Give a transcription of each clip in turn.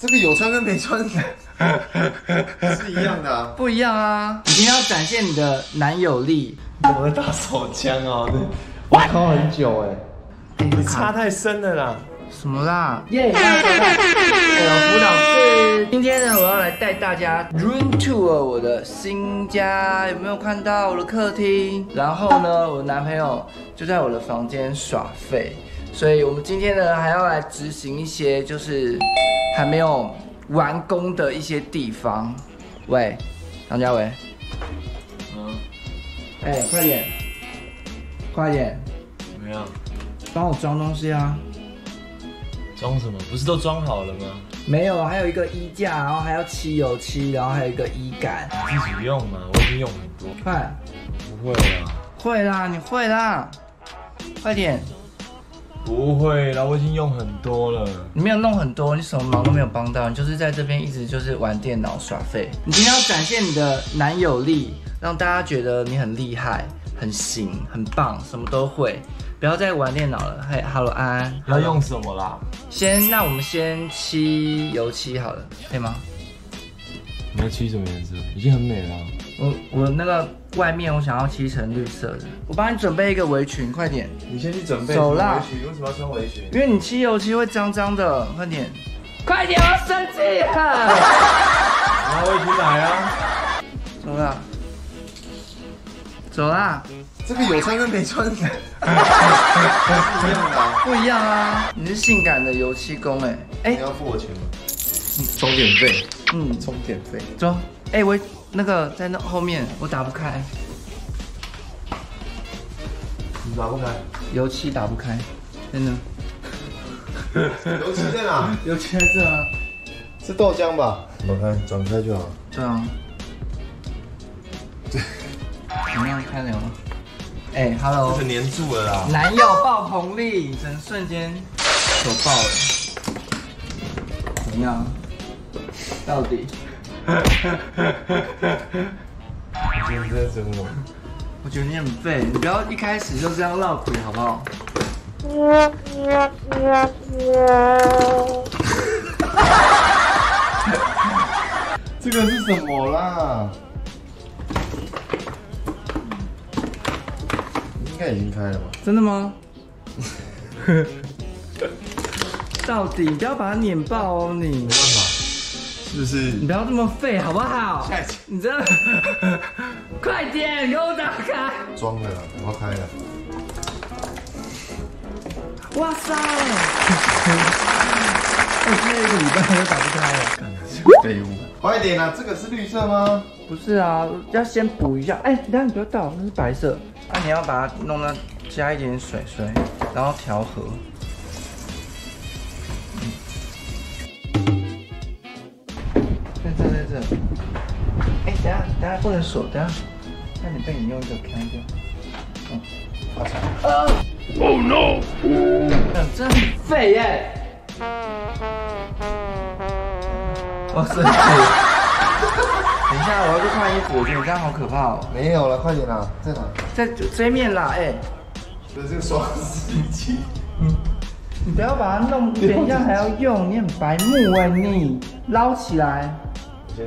这个有穿跟没穿 是一样的啊。不一样啊！你今天要展现你的男友力。怎么会打手枪啊？我敲很久哎，你差太深了啦。什么啦？耶！大家好，我辅导室。今天呢，我要来带大家 room tour 我的新家。有没有看到我的客厅？然后呢，我男朋友就在我的房间耍废。所以我们今天呢，还要来执行一些就是还没有完工的一些地方。喂，张家伟。嗯。哎，快点，快点。怎么样？帮我装东西啊。装什么？不是都装好了吗？没有，还有一个衣架，然后还要漆油漆，然后还有一个衣杆。自己用嘛，我已经用很多。快。不会啦。会啦，你会啦。快点。不会啦，我已经用很多了。你没有弄很多，你什么忙都没有帮到，你就是在这边一直就是玩电脑耍废。你今天要展现你的男友力，让大家觉得你很厉害、很行、很棒，什么都会。不要再玩电脑了。嘿，Hello 安安，要用什么啦？先，那我们先漆油漆好了，可以吗？你要漆什么颜色？已经很美了。我我那个外面我想要漆成绿色的。我帮你准备一个围裙，快点。你先去准备。走啦。围裙为什么要穿围裙？因为你漆油漆会脏脏的，快点。快点，我要生气了。拿围裙来啊。走啦。走啦。这个有穿跟没穿是一样的，不一样啊！你是性感的油漆工哎，哎，你要付我钱吗？充电费，嗯，充电费，走。哎，我那个在那后面，我打不开，你打不开，油漆打不开，真的。油漆在哪？油漆在这啊，是豆浆吧？我看转开就好。对啊。对，怎么样开了吗？哎，Hello，就是粘住了啦。男友爆红力，整瞬间手爆了。怎么样？到底？你在整我？我觉得你很废，你不要一开始就这样闹鬼，好不好？这个是什么啦？应该已经开了吧？真的吗？到底不要把它碾爆哦，你是不是？你不要这么废好不好？你这 快点给我打开！装了，我要开了。哇塞！我开一个礼拜都打不开了，废物！快点啊！这个是绿色吗？不是啊，要先补一下。哎，等下你不要倒，那是白色。那你要把它弄到加一点水水，然后调和。不能锁，等下，那你被你用一个开掉。嗯，发财。啊！Oh no！真废耶！我生气。等一下，我要去换衣服。我觉得你这样好可怕哦。没有了，快点啦，在哪？在这面啦，哎。不是这个刷子机。嗯。你不要把它弄，等一下还要用，你很白目哎，你捞起来。先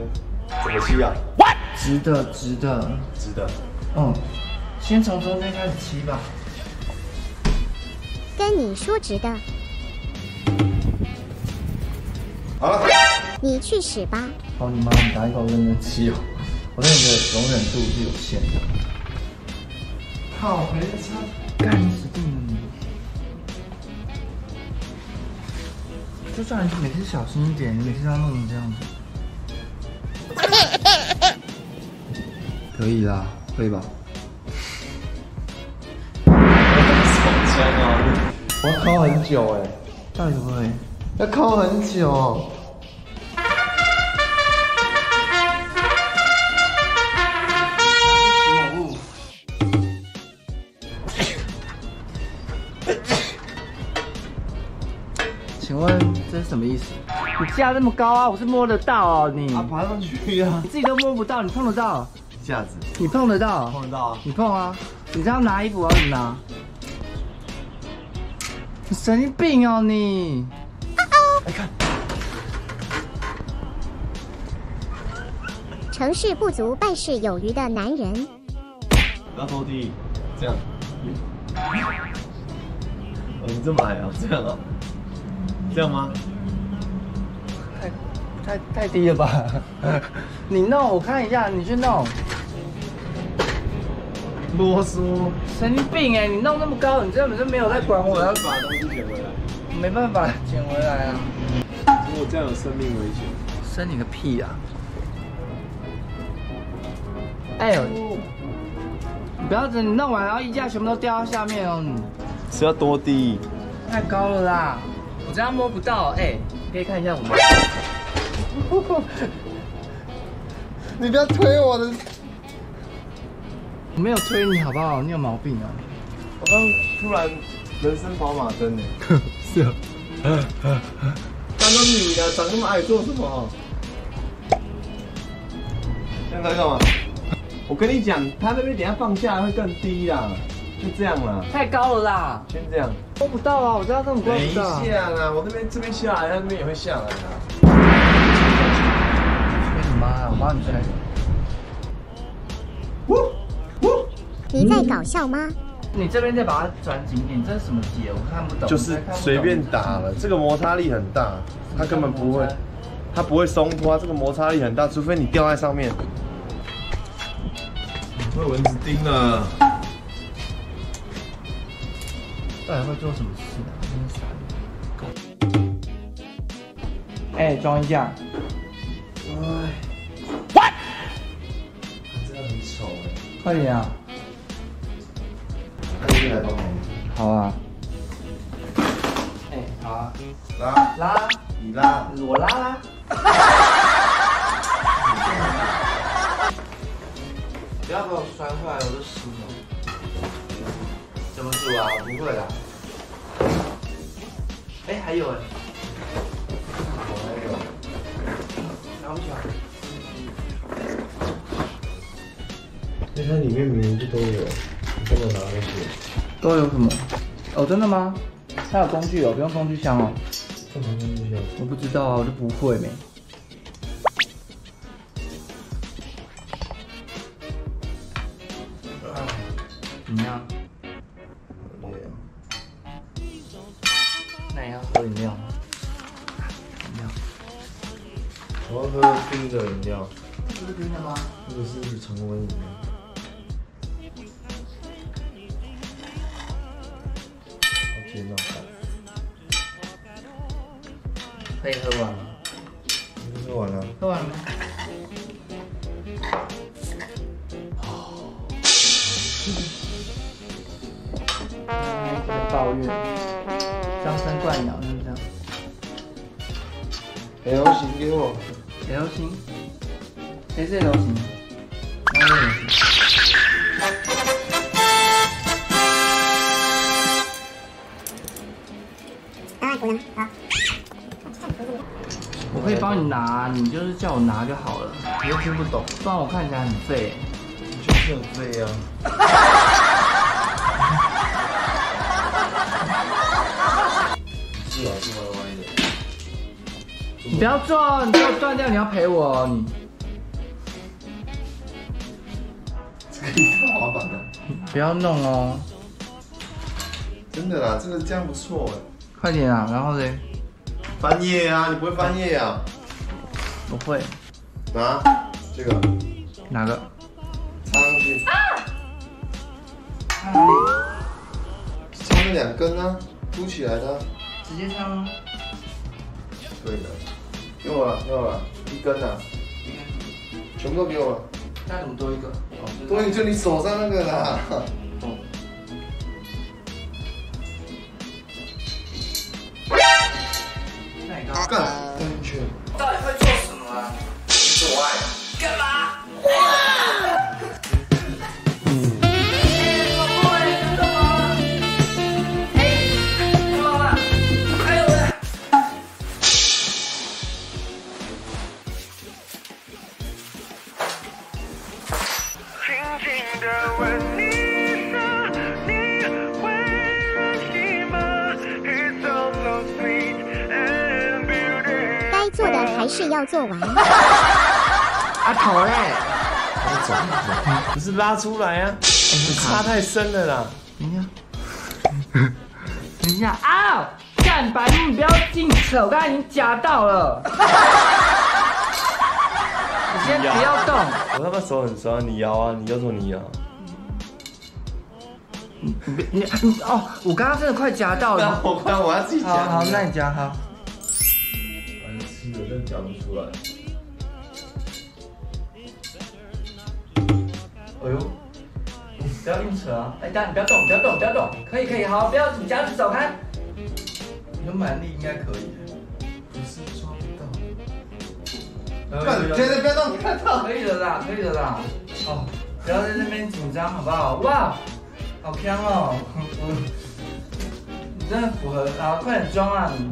怎么吸啊？What？直的，直的，直的。嗯。先从中间开始漆吧。跟你说直的。好了。你去死吧。好你妈！你打一口认真漆哦，我对你的容忍度是有限的。靠，没擦，干死定了你！就算你每次小心一点，你每次要弄成这样子，可以啦，可以吧？手枪啊！我要敲很久哎，到底可不可以？要敲很久。请问这是什么意思？你架那么高啊，我是摸得到哦，你啊爬上去啊，你自己都摸不到，你碰得到？架子，你碰得到？碰得到啊，你碰啊，你这样拿衣服要怎么拿？你神经病哦你！来看，成事不足败事有余的男人。不要拖地，这样。哦，你这么矮啊？这样啊？这样吗？太太太低了吧？你弄，我看一下，你去弄。啰嗦。神经病哎！你弄那么高，你根本就没有在管我，要把东西捡回来。没办法捡回来啊。如果这样有生命危险。生你个屁啊！哎呦，你不要等你弄完，然后衣架全部都掉到下面哦。你是要多低？太高了啦，我这样摸不到。哎，可以看一下我们。你不要推我的。我没有推你好不好？你有毛病啊！我刚突然人生跑马灯呢。是啊。当个女的长那么矮做什么？现在干嘛？我跟你讲，他那边等下放下来会更低啦，就这样啦。太高了啦！先这样。摸不到啊，我知道这么高。等一下啦，我这边这边下来，他那边也会下来的。吹你妈！我帮你吹。你在搞笑吗？你这边再把它转紧一点，这是什么结？我看不懂。就是随便打了，这个摩擦力很大，它根本不会，它不会松脱，这个摩擦力很大，除非你掉在上面。被蚊子叮了。到底会做什么事啊？真傻。哎，装一下。哎。What？真的很丑哎。快点啊！来帮忙。好啊。哎，好啊。拉拉，你拉，我拉啦。不要把我摔坏了，我都湿了。怎么煮啊？不会啦。哎，还有哎。我还有。拿不起来。那它里面明明就都有，你干嘛拿那些？都有什么？哦，真的吗？它有工具哦，不用工具箱哦。干嘛工具箱？我不知道啊，我就不会没。怎么样？好累啊。那你要喝饮料吗？饮料。我要喝冰的饮料。这是冰的吗？这个是常温饮料。可以喝完了。已经喝完了。喝完了抱怨，娇生惯养就是这样。L 型给我。L 型，谁是 L 型？哪里 L 型？我可以帮你拿，你就是叫我拿就好了。你又听不懂，不然我看起来很废。你就是很废啊。是歪歪的。你不要撞，你给我断掉，你要赔我哦你。这个滑板的。不要弄哦，真的啦，这个这样不错哎。快点啊！然后嘞，翻页啊，你不会翻页啊？不会，拿这个哪个？插上去，插哪里？插那两根啊，凸起来的啊。直接插吗？对的，给我了，给我了，一根啊，全部都给我了。那怎么多一个？多你就你手上那个啦。干，嘛去。到底会做什么啊？做爱。干嘛？做的还是要做完。啊头嘞，不是拉出来啊，你插太深了啦。等一下，等一下啊！干白目，不要硬扯，我刚才已经夹到了。你先不要动，我他妈手很酸，你摇啊，你要说你摇。你别你你哦，我刚刚真的快夹到了。我刚我要自己夹好，那你夹好。白痴的，真讲不出来。哎呦，不要硬扯啊！哎，大你不要动，不要动，不要动，可以可以，好，不要你夹子走开。你的蛮力应该可以的。不是抓不到。有有有绝对不要动，看到。可以的啦，可以的啦。哦，不要在那边紧张，好不好？哇，好香哦！我，你真的符合，啊，快点装啊！你